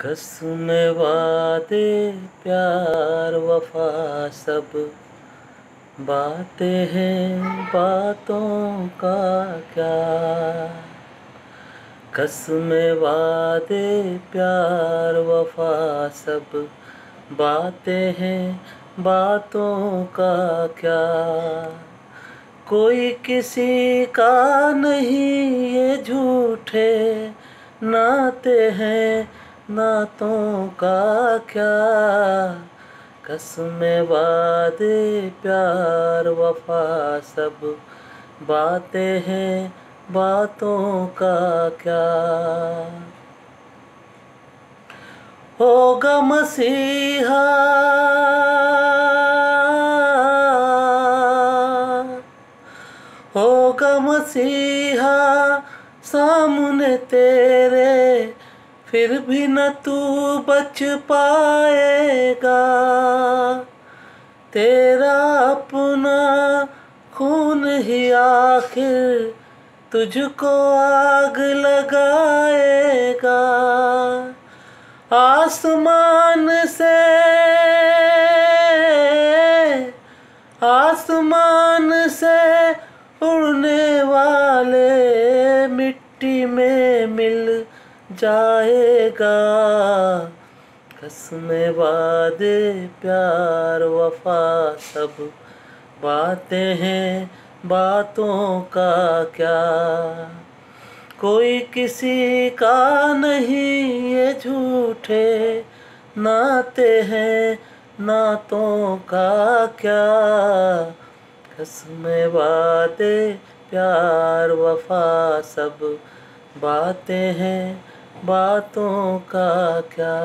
कसम वादे, प्यार, वफा, सब। बातें हैं बातों का क्या? कसम वादे, प्यार, वफा, सब। बातें हैं बातों का क्या? कोई किसी का नहीं ये झूठे नाते हैं। नातों का क्या कसम वादे, प्यार, वफा, सब बातें हैं, बातों का क्या होगा मसीहा होगा मसीहा सामने तेरे फिर भी न तू बच पाएगा। तेरा अपना खून ही आखिर तुझको आग लगाएगा। आसमान से आसमान से उड़ने वाले मिट्टी में मिल जाएगा। कसम वादे, प्यार, वफा, सब बातें हैं, बातों का क्या? कोई किसी का नहीं ये झूठे नाते हैं, नातों का क्या? कसम वादे, प्यार, वफा, सब बातें हैं बातों का क्या?